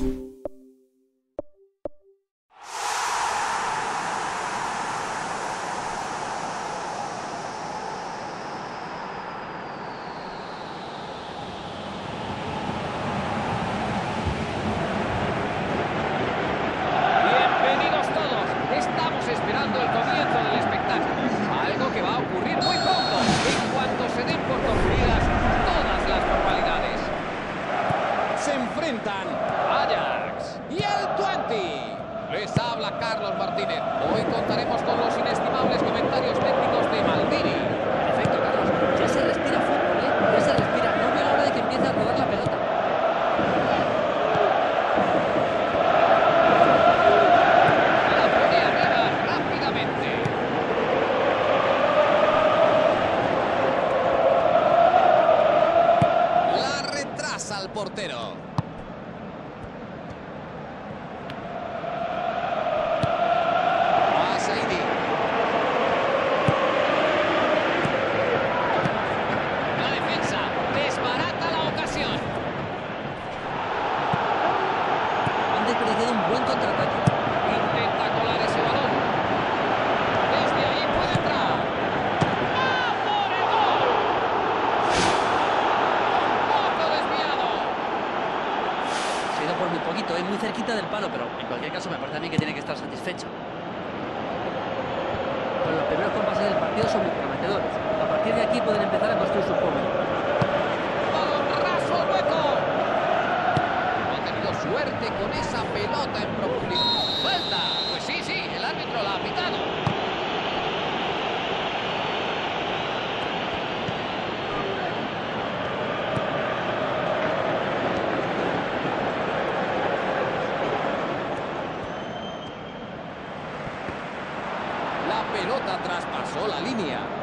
Deus. Carlos Martínez. Hoy contaremos con los inestimables comentarios técnicos de Maldini. la línea.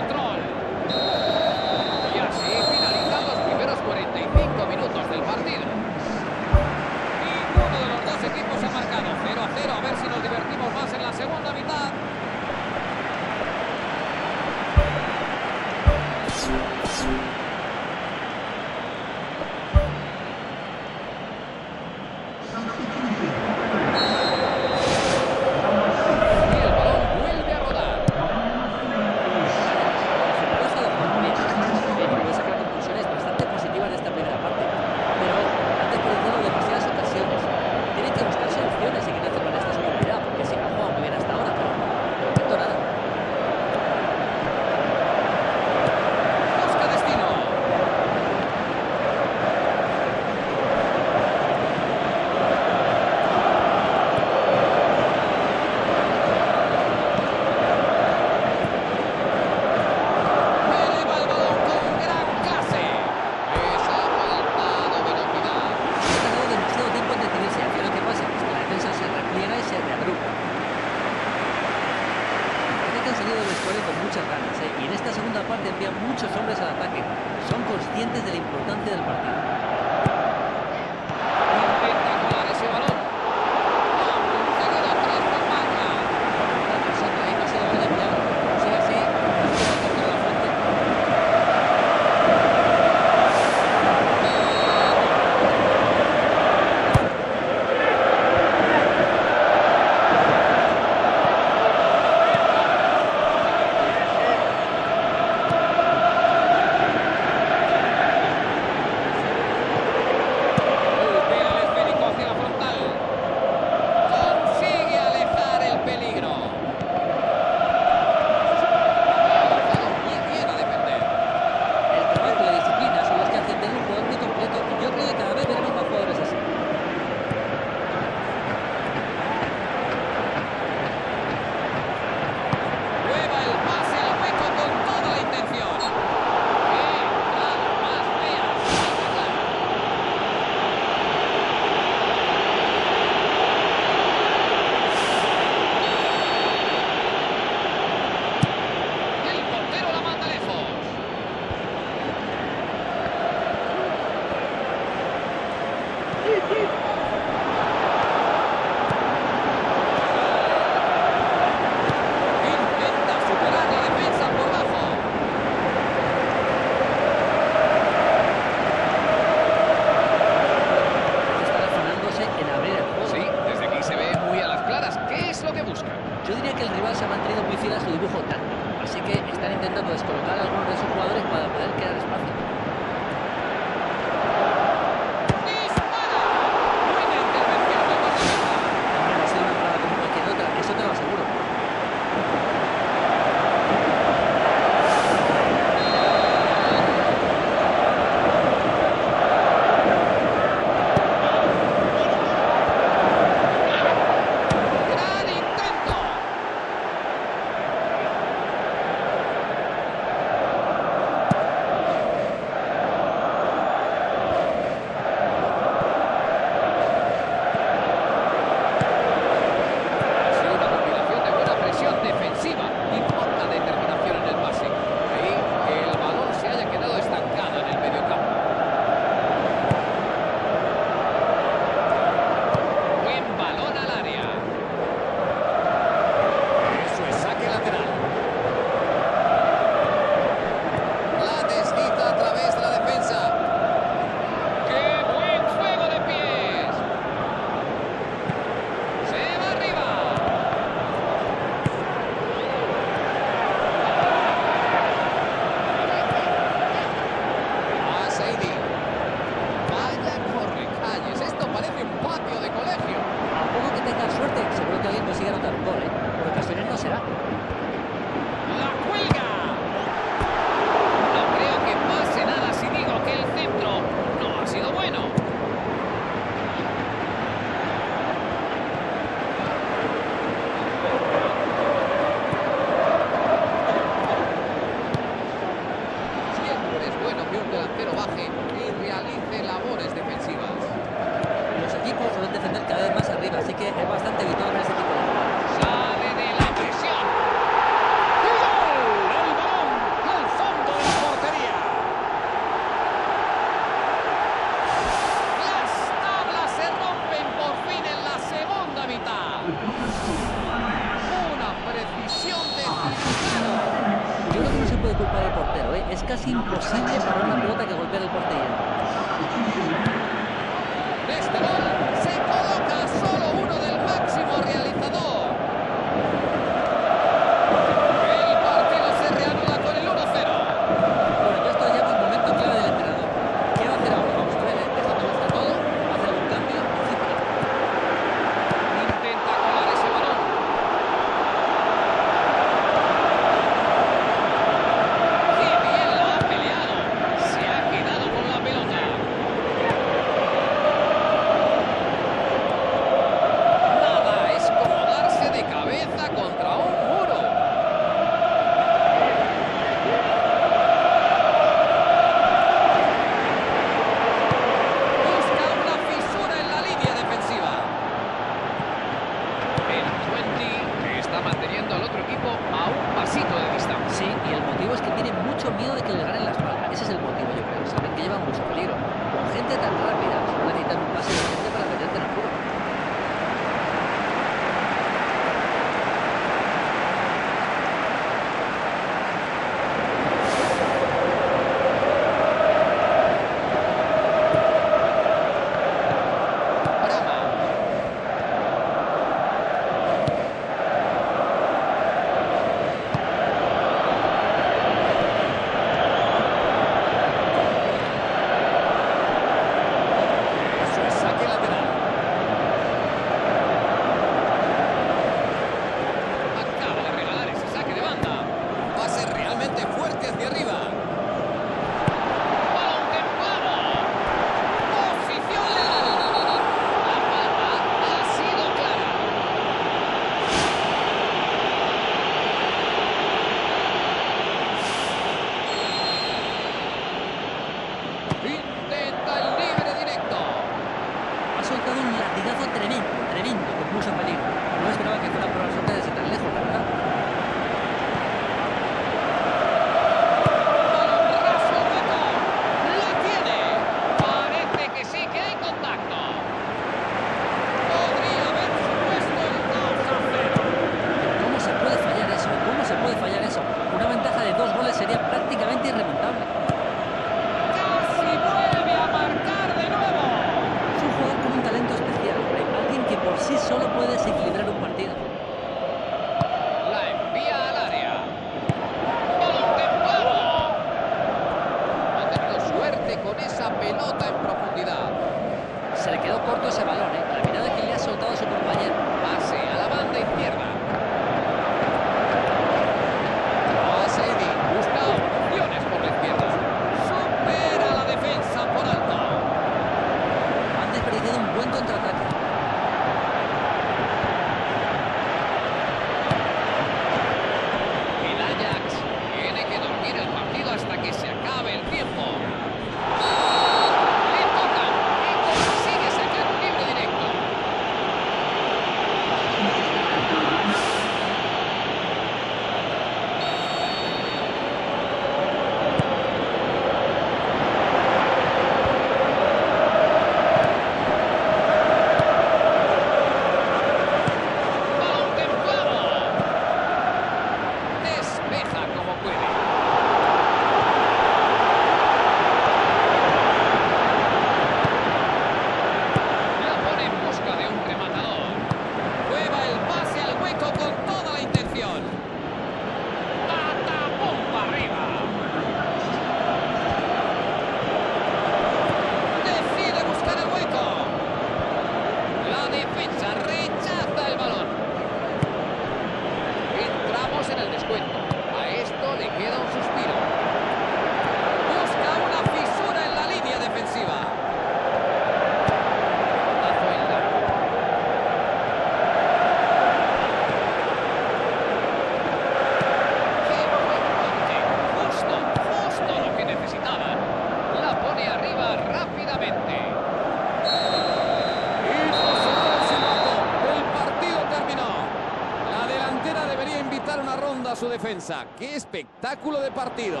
¡Qué espectáculo de partido!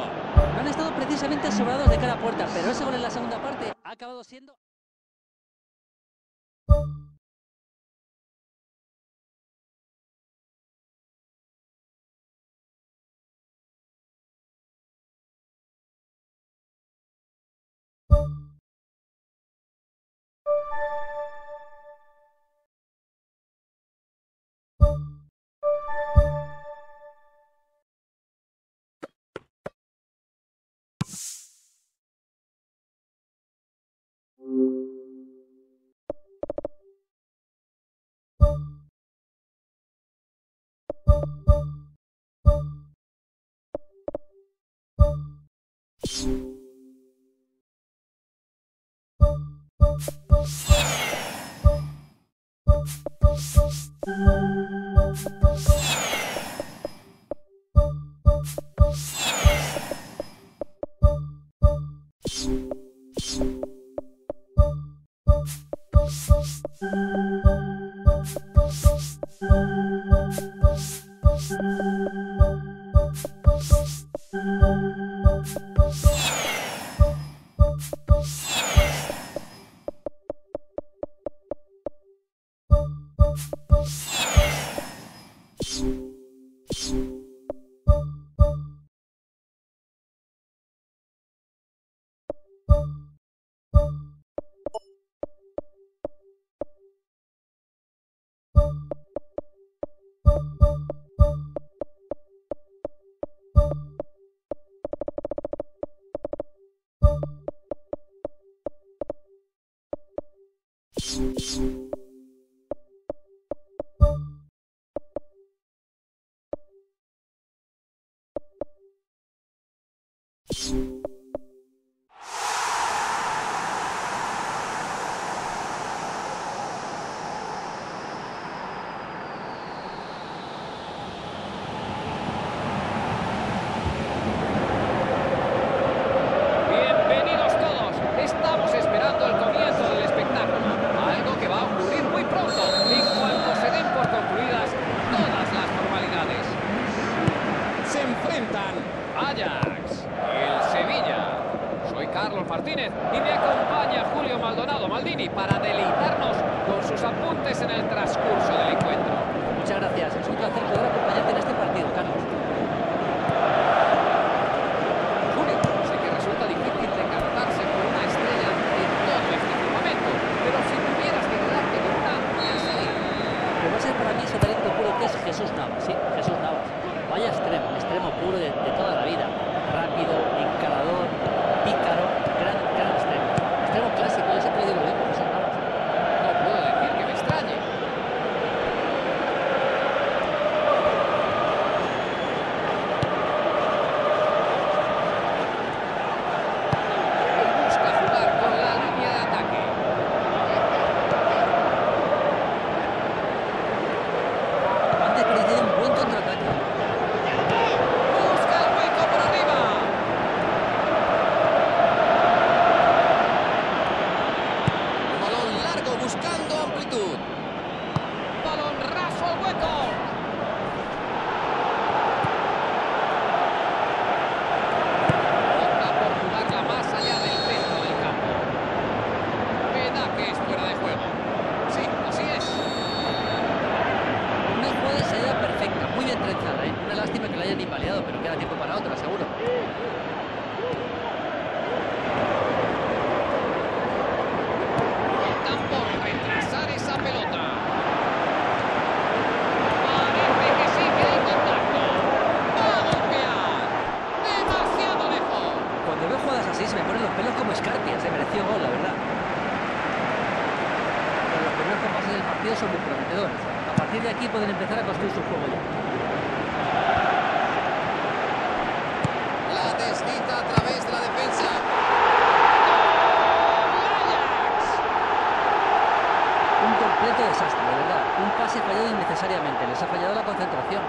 Han estado precisamente sobrados de cada puerta, pero ese gol en la segunda parte partir de aquí pueden empezar a construir su juego. La desdita a través de la defensa. Un completo desastre, de verdad. Un pase fallado innecesariamente. Les ha fallado la concentración.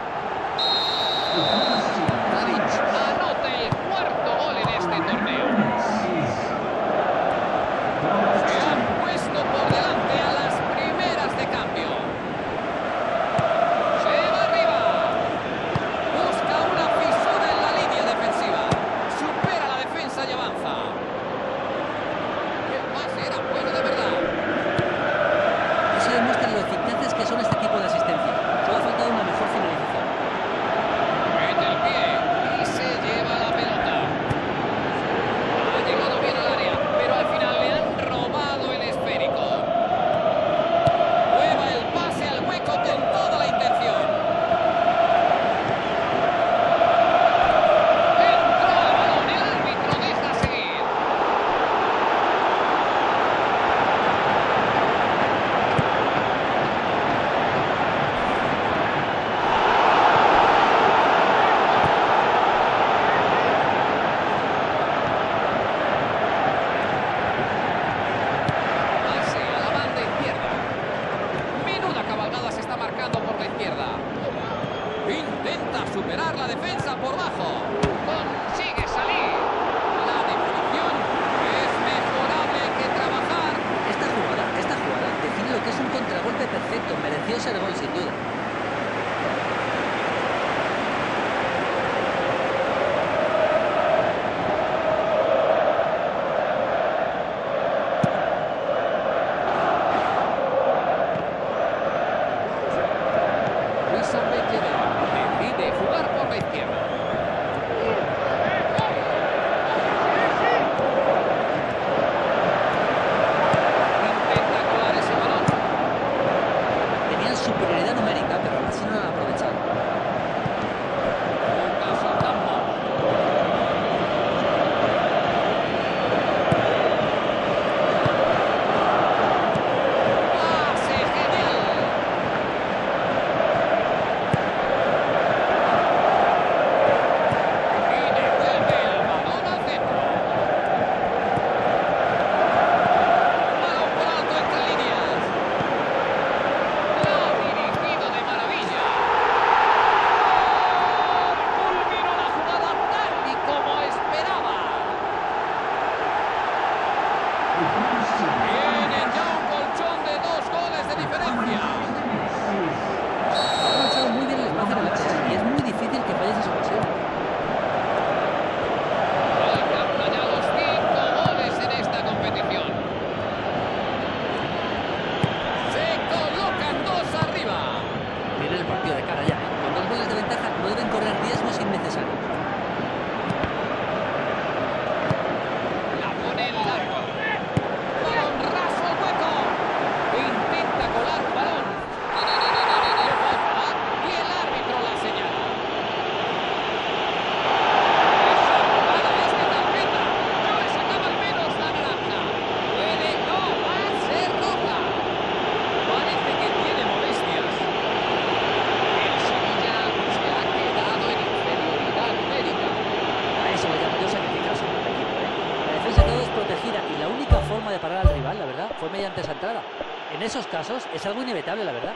es algo inevitable, la verdad.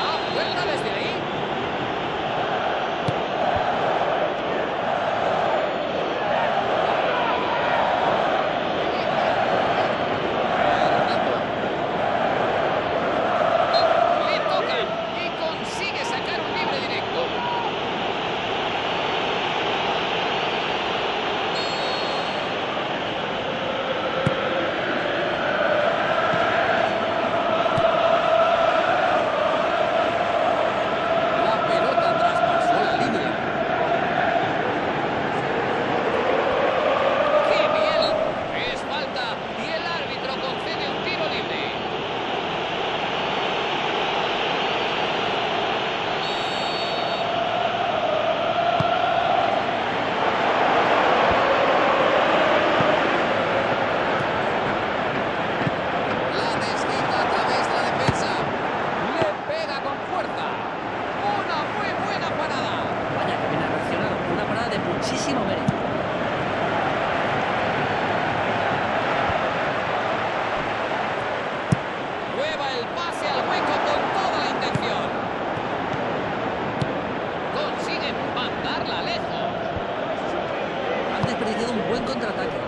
Ah, 組んだら投げ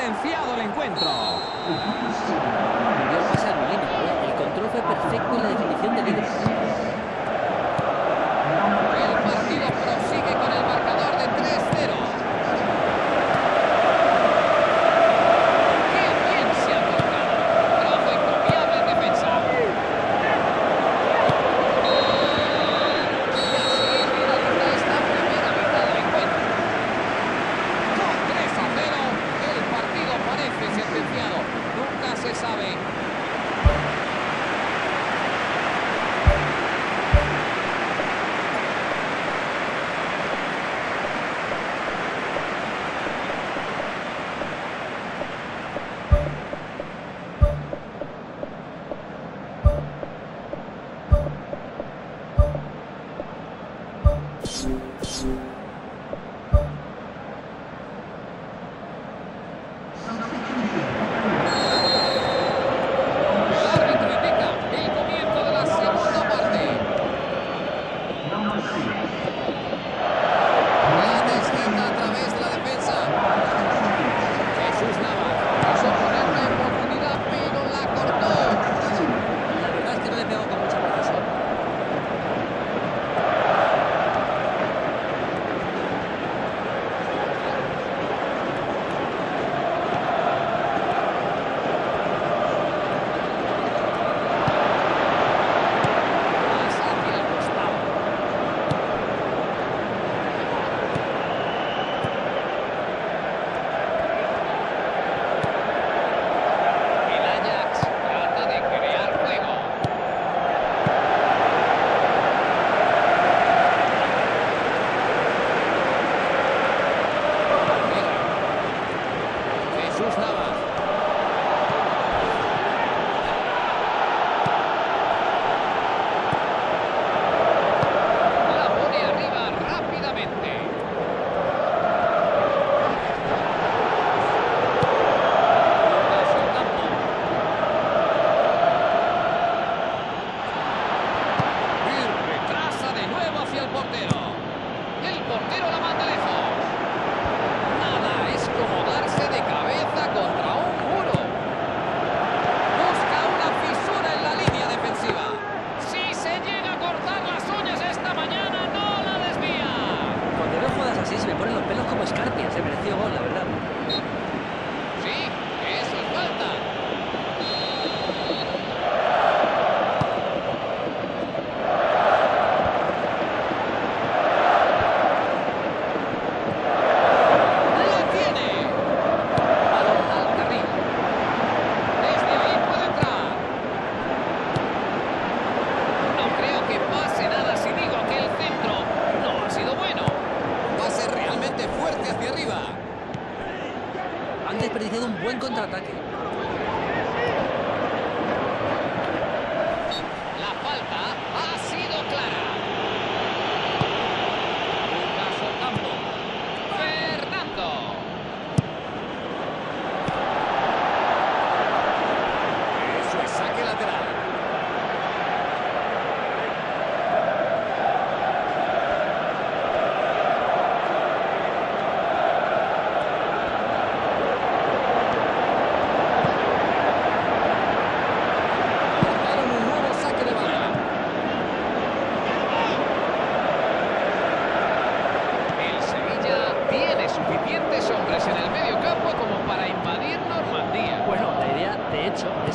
sentenciado el encuentro. ¿eh? El control fue perfecto y la definición de líder.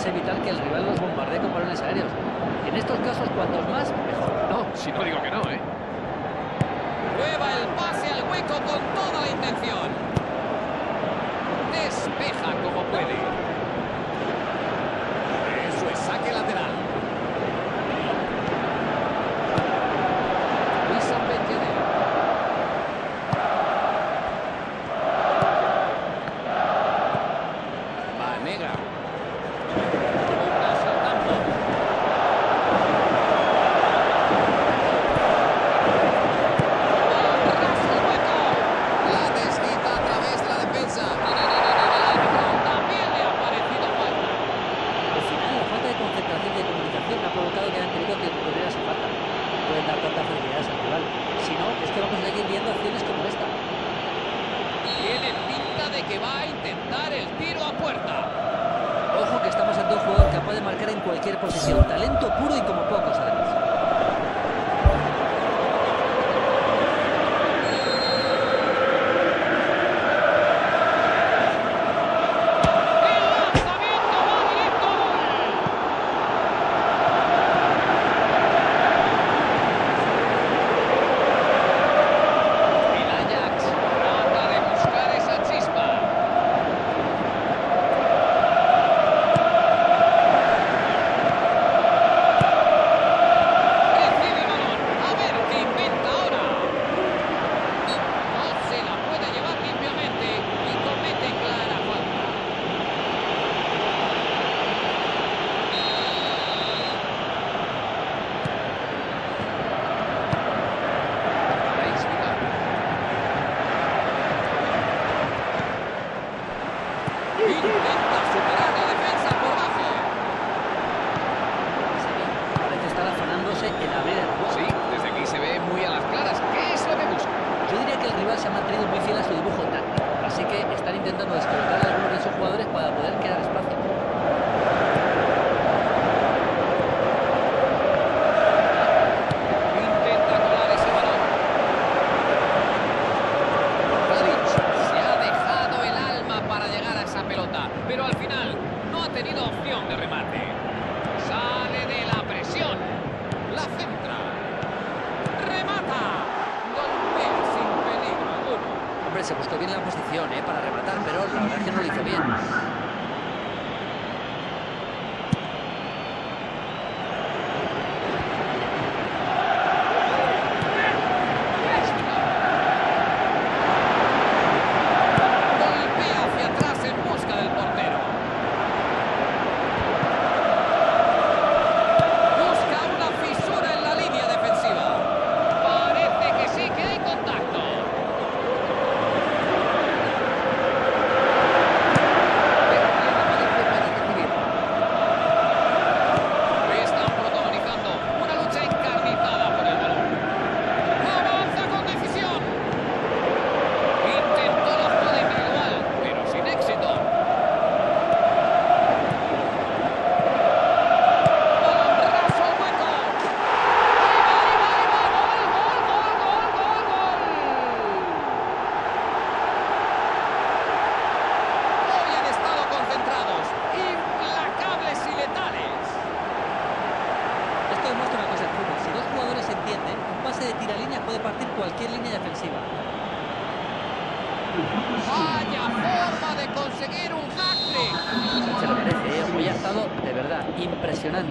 evitar que el rival los bombardee con balones aéreos. En estos casos, cuantos más, mejor. No, si no digo que no, ¿eh? Prueba el pase al hueco con toda intención. Despeja como puede. se buscó bien la posición eh, para rematar, pero la verdad es que no lo hizo bien. 觉得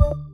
you